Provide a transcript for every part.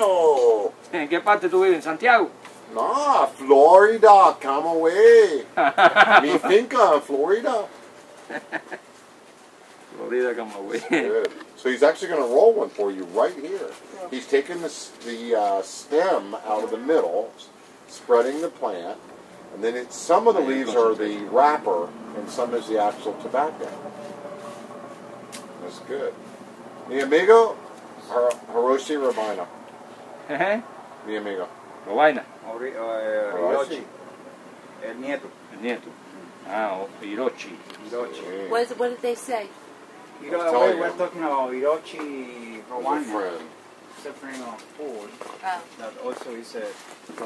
No, ¿En qué parte tú vives? ¿En Santiago? no, Florida, come away. Mi finca in Florida. Florida, Camagüey. Good. So he's actually going to roll one for you right here. He's taking the, the uh, stem out of the middle, spreading the plant, and then it, some of the leaves are the wrapper, and some is the actual tobacco. That's good. Mi amigo, Hiroshi Rabina. Ejé. Mi amigo. Lo vaina, Ori- eh, Hiroshi. Hiroshi, el nieto. el nieto. Ah, o- Hirochi. Hiroshi. Yeah. What, is, what did they say? Hiro, I we, we're you. talking about Hiroshi He's a Rwanda. friend. It's a of Ford Oh. that also is a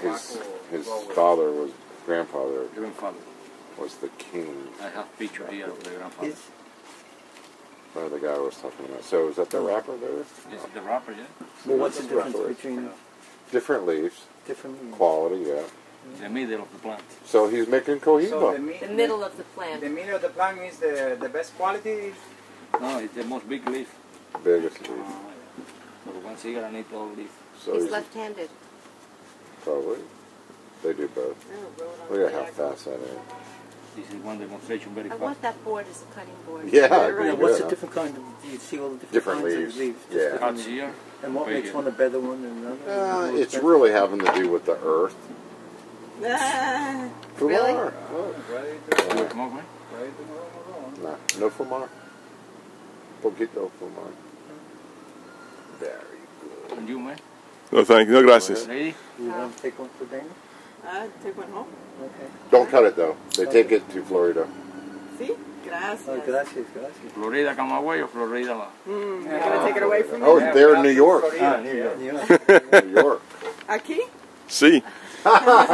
His, his father was, grandfather Grandfather. was the king. I have picture here of the grandfather. His, Or the guy I was talking about. So is that the wrapper there? This is the wrapper, yeah? well, what's the difference Right. between Different leaves, different? quality, yeah. The middle of the plant. So he's making So the, cohiba. mi- The middle of the plant. The middle of the plant is the, the best quality. No, it's the most big leaf. Biggest leaf. So one cigarette need all leaf. So He's he's left-handed. probably. They do both. Oh, Look at how fast that is. This is one demonstration very I fast. want that board as a cutting board. Yeah, Yeah, Right. what's Yeah. the different kind of? Do you see all the different, Different kinds leaves. of leaves? Yeah. different Cuts here. And what makes one a better one than another? Uh, More it's really having to do with the earth. Really? Fumar. Look. Ready to, You smoke, man? ready to roll, roll. Nah, no fumar. Poquito fumar. Very good. And you, man? No, thank you. No, gracias. Ready? You want to take one for Dana? Take one home. Okay. Don't cut it though. They take it to Florida. Sí, gracias. Oh, gracias, gracias. Florida, Camagüey o Florida la. Mm, you're gonna take it away from me? Oh, they're in New York. Florida, Ah, New. York, New York. New York. Aquí? Sí.